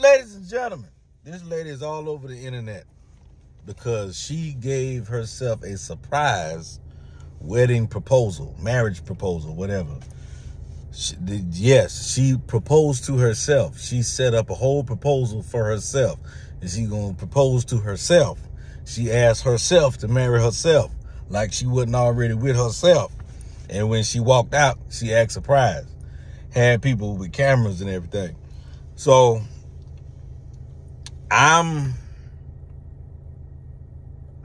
ladies and gentlemen, this lady is all over the internet because she gave herself a surprise wedding proposal, marriage proposal, whatever. She, yes, she proposed to herself. She set up a whole proposal for herself. And she gonna propose to herself. She asked herself to marry herself like she wasn't already with herself. And when she walked out, she asked surprise. Had people with cameras and everything. So I'm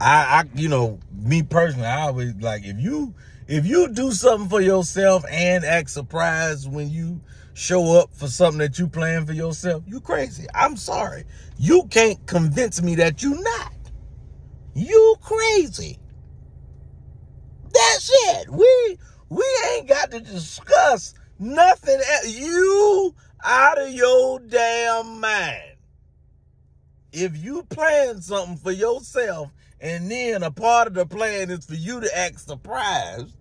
I, I you know, me personally, I always like if you if you do something for yourself and act surprised when you show up for something that you plan for yourself, you crazy. I'm sorry. You can't convince me that you not. You crazy. That's it. We we ain't got to discuss nothing. Else. You out of your damn mind. If you plan something for yourself and then a part of the plan is for you to act surprised,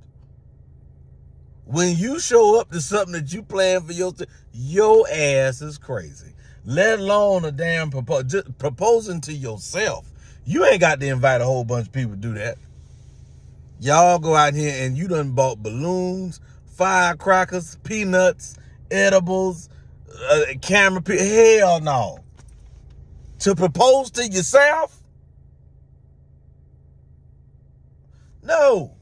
when you show up to something that you plan for yourself, your ass is crazy. Let alone a damn propo- proposing to yourself. You ain't got to invite a whole bunch of people to do that. Y'all go out here and you done bought balloons, firecrackers, peanuts, edibles, uh, camera. Hell no. To propose to yourself? No.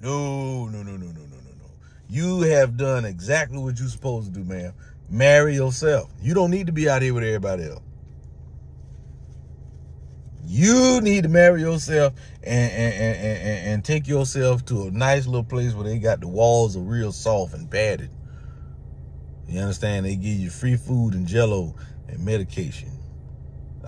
No, no, no, no, no, no, no, no. You have done exactly what you're supposed to do, man. Marry yourself. You don't need to be out here with everybody else. You need to marry yourself and, and, and, and, and take yourself to a nice little place where they got the walls are real soft and padded. You understand? They give you free food and jello and medication.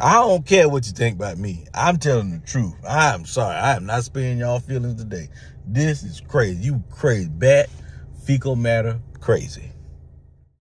I don't care what you think about me. I'm telling the truth. I'm sorry. I am not sparing y'all feelings today. This is crazy. You crazy. Bat, fecal matter, crazy.